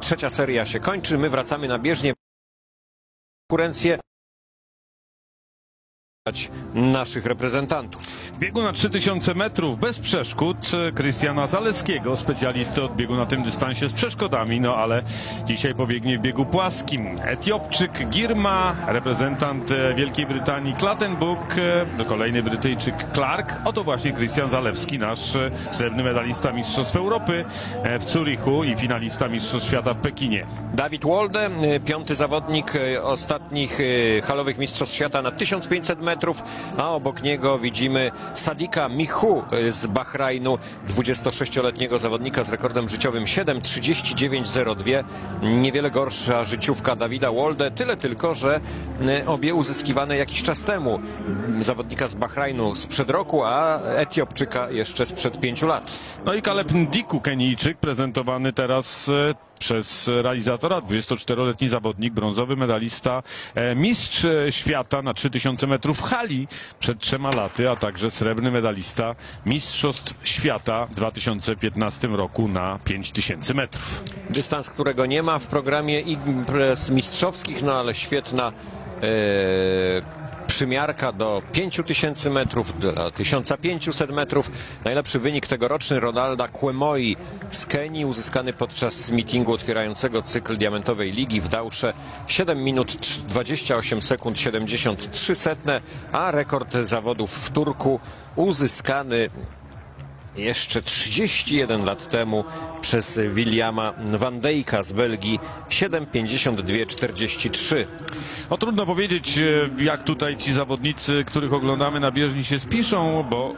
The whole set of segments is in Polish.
trzecia seria się kończy. My wracamy na bieżnię. Konkurencję naszych reprezentantów. W biegu na 3000 metrów bez przeszkód e, Krystiana Zaleskiego, specjalisty od biegu na tym dystansie z przeszkodami, no ale dzisiaj pobiegnie w biegu płaskim. Etiopczyk Girma, reprezentant e, Wielkiej Brytanii Klattenburg, e, kolejny Brytyjczyk Clark, oto właśnie Krystian Zalewski, nasz srebrny medalista Mistrzostw Europy w Zurichu i finalista Mistrzostw Świata w Pekinie. Dawid Wolde, piąty zawodnik ostatnich halowych mistrzostw świata na 1500 metrów, a obok niego widzimy Sadika Michu y, z Bahrajnu, 26-letniego zawodnika z rekordem życiowym 7.39.02. Niewiele gorsza życiówka Dawida Wolde, tyle tylko, że y, obie uzyskiwane jakiś czas temu. Zawodnika z Bahrajnu sprzed roku, a Etiopczyka jeszcze sprzed pięciu lat. No i Kaleb Ndiku, Kenijczyk, prezentowany teraz e, przez realizatora, 24-letni zawodnik, brązowy medalista, e, mistrz e, świata na 3000 metrów w hali przed trzema laty, a także srebrny medalista mistrzostw świata w 2015 roku na 5000 metrów. Dystans, którego nie ma w programie imprez mistrzowskich, no ale świetna e, przymiarka do 5000 metrów, do 1500 metrów. Najlepszy wynik tegoroczny Ronalda Kłemoi z Kenii, uzyskany podczas meetingu otwierającego cykl Diamentowej Ligi w Dausze. 7 minut 28 sekund 73 setne, a rekord zawodów w Turku uzyskany jeszcze 31 lat temu przez Williama Van Dijk'a z Belgii 7.52.43. No trudno powiedzieć, e, jak tutaj ci zawodnicy, których oglądamy na bieżni się spiszą, bo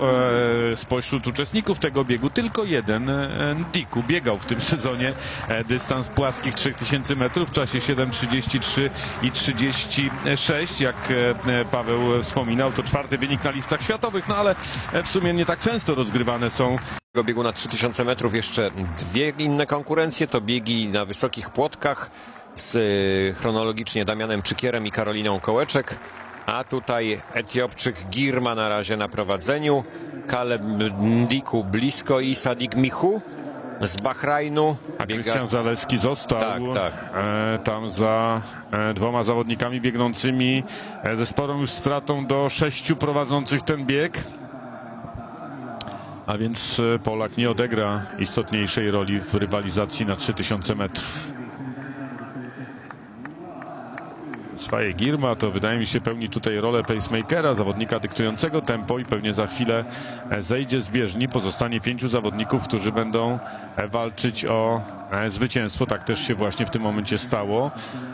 e, spośród uczestników tego biegu tylko jeden, e, Ndiku, biegał w tym sezonie e, dystans płaskich 3000 metrów w czasie 7.33 i 36, jak e, e, Paweł wspominał, to czwarty wynik na listach światowych, no ale w sumie nie tak często rozgrywane są tego biegu na 3000 metrów jeszcze dwie inne konkurencje, to biegi na wysokich płotkach z y, chronologicznie Damianem Czykierem i Karoliną Kołeczek, a tutaj Etiopczyk Girma na razie na prowadzeniu, Kaleb Ndiku blisko i Sadik Michu z Bahrajnu. A Biega- Krystian Zaleski został Tak, tak. E, tam za e, dwoma zawodnikami biegnącymi e, ze sporą już stratą do sześciu prowadzących ten bieg. A więc e, Polak nie odegra istotniejszej roli w rywalizacji na 3000 metrów. Swoje Girma to wydaje mi się pełni tutaj rolę pacemakera, zawodnika dyktującego tempo i pewnie za chwilę e, zejdzie z bieżni. Pozostanie pięciu zawodników, którzy będą e, walczyć o zwycięstwo. Tak też się właśnie w tym momencie stało.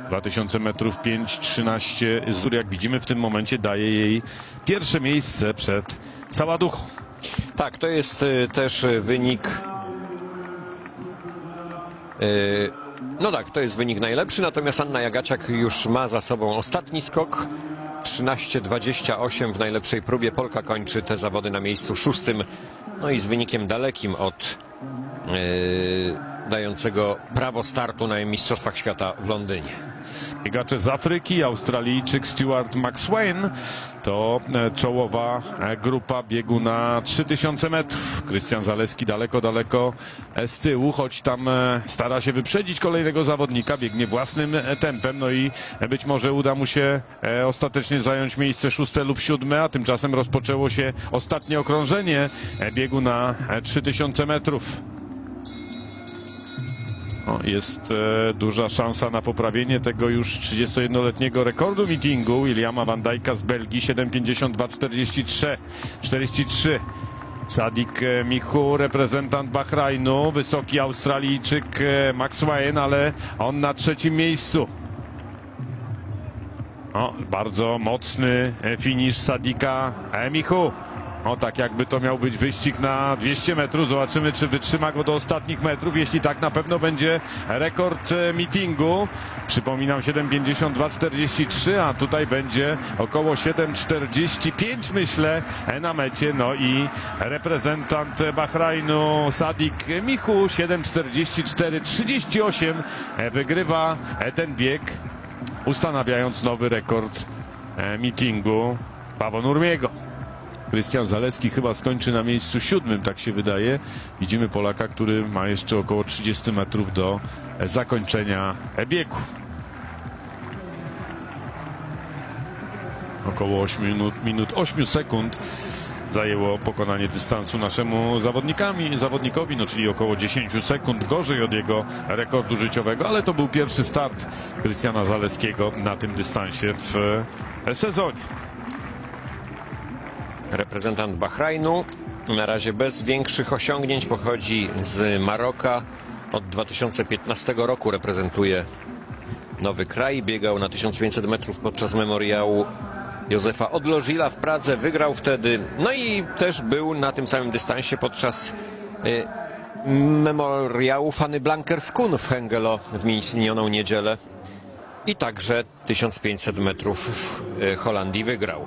2000 metrów 5.13 Zur, jak widzimy w tym momencie daje jej pierwsze miejsce przed Saładuchą. Tak, to jest y, też y, wynik. y, No tak, to jest wynik najlepszy, natomiast Anna Jagaciak już ma za sobą ostatni skok. 13.28 w najlepszej próbie. Polka kończy te zawody na miejscu szóstym. No i z wynikiem dalekim od y, dającego prawo startu na Mistrzostwach Świata w Londynie. Biegacze z Afryki, Australijczyk Stuart McSwain to e, czołowa e, grupa biegu na 3000 metrów. Krystian Zaleski daleko, daleko e, z tyłu, choć tam stara się wyprzedzić kolejnego zawodnika, biegnie własnym tempem, no i być może uda mu się ostatecznie zająć miejsce szóste lub siódme, a tymczasem rozpoczęło się ostatnie okrążenie biegu na e, 3000 metrów. Jest e, duża szansa na poprawienie tego już 31-letniego rekordu meetingu Williama Van Dijk'a z Belgii 7.52.43 43. Sadik e, Michu, reprezentant Bahrajnu, wysoki Australijczyk e, Max Wayne, ale on na trzecim miejscu. O, bardzo mocny e, finisz Sadika Michu. O, tak jakby to miał być wyścig na 200 metrów. Zobaczymy, czy wytrzyma go do ostatnich metrów. Jeśli tak, na pewno będzie rekord e, meetingu. Przypominam 7.52.43, a tutaj będzie około 7.45 myślę e, na mecie. No i reprezentant Bahrajnu Sadik Michu 7.44.38 e, wygrywa ten bieg, ustanawiając nowy rekord meetingu Pawo Nurmiego. Krystian Zaleski chyba skończy na miejscu siódmym, tak się wydaje. Widzimy Polaka, który ma jeszcze około 30 metrów do zakończenia biegu. Około 8 minut, minut 8 sekund zajęło pokonanie dystansu naszemu zawodnikami, zawodnikowi, no czyli około 10 sekund gorzej od jego rekordu życiowego, ale to był pierwszy start Krystiana Zaleskiego na tym dystansie w sezonie. Reprezentant Bahrajnu na razie bez większych osiągnięć pochodzi z Maroka. Od 2015 roku reprezentuje nowy kraj. Biegał na 1500 metrów podczas memoriału Józefa Odlożila w Pradze. Wygrał wtedy. No i też był na tym samym dystansie podczas y, memoriału Fanny Blankers-Kun w Hengelo w minioną niedzielę. I także 1500 metrów w y, Holandii wygrał.